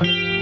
Bye.